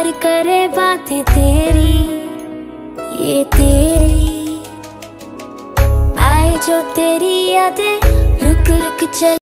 भर करे बातें तेरी ये तेरी। आए जो तेरी यादें रुक रुक चल।